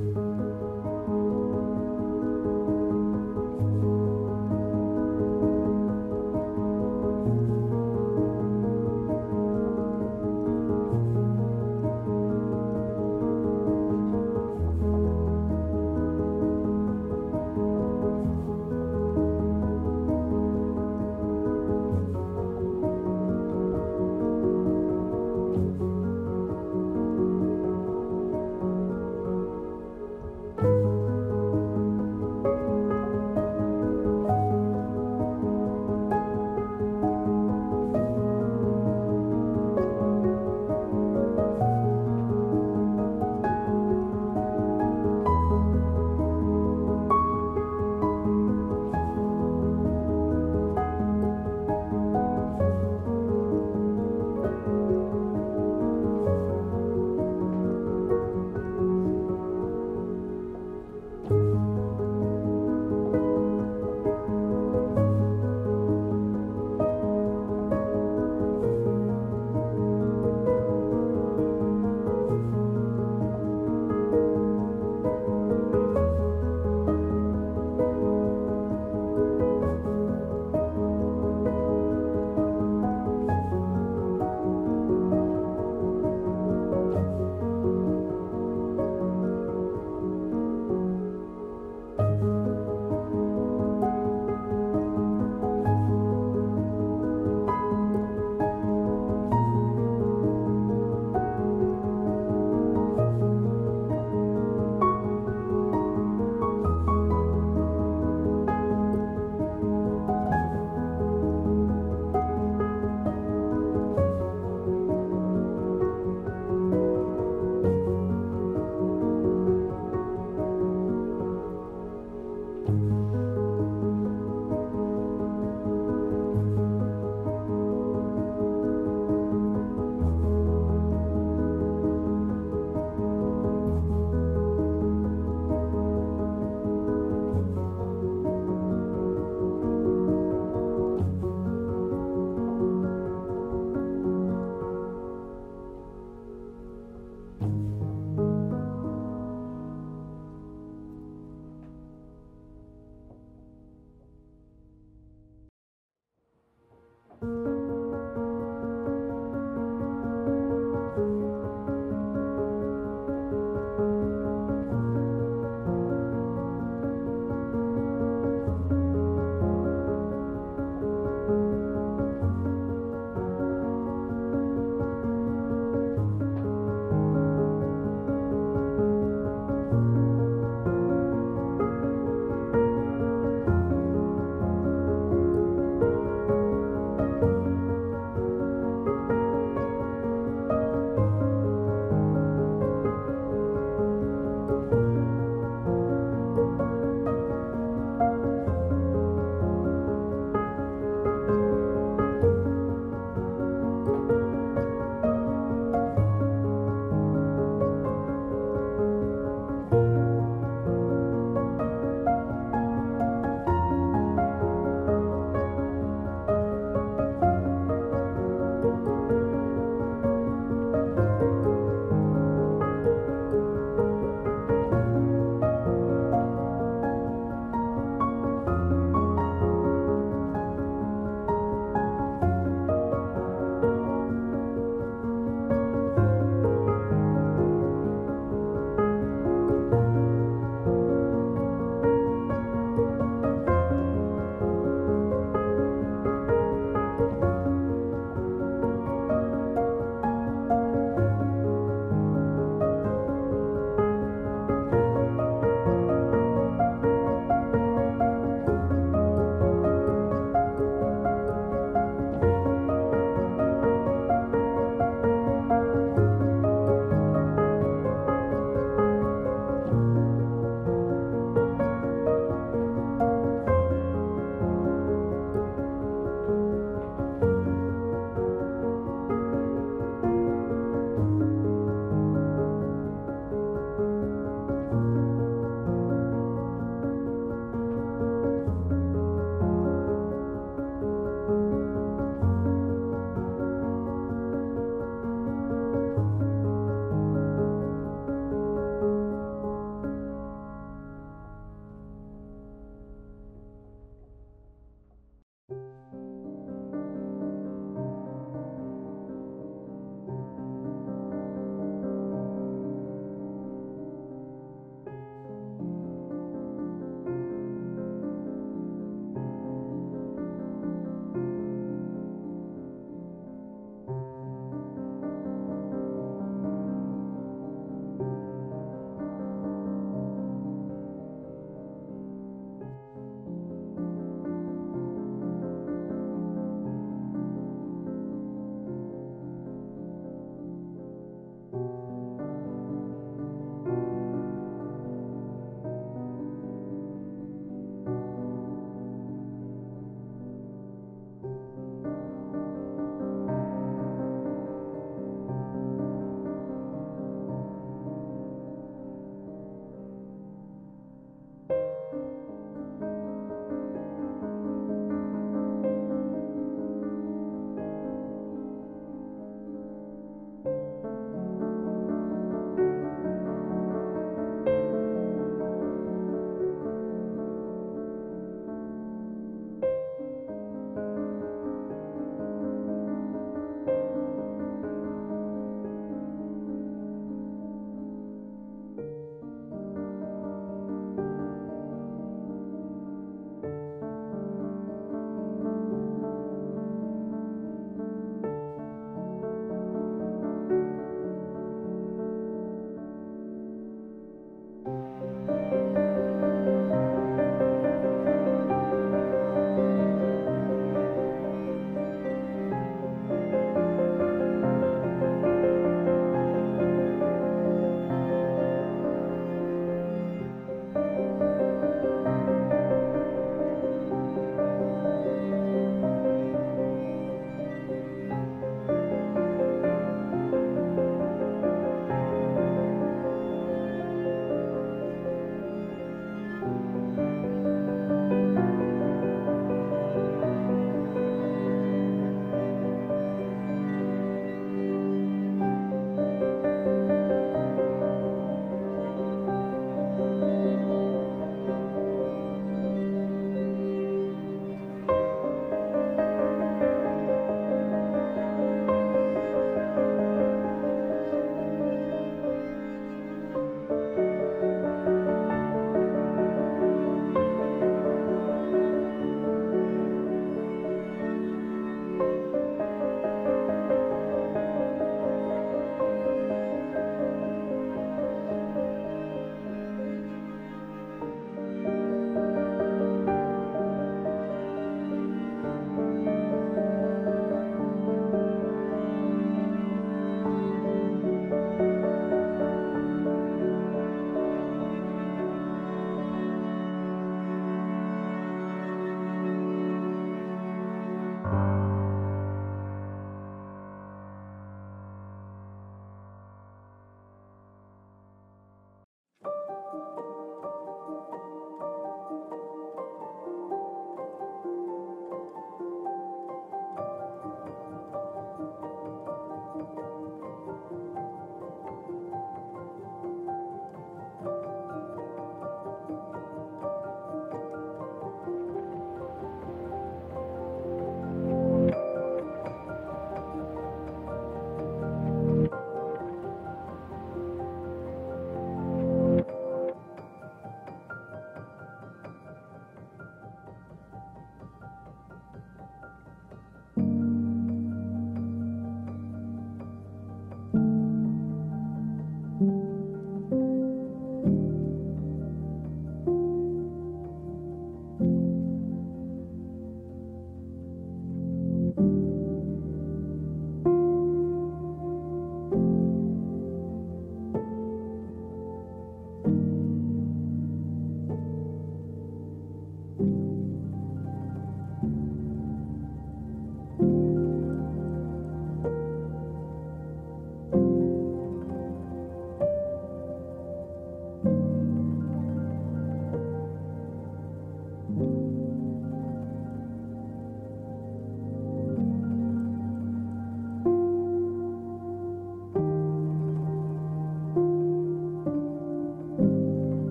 you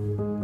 You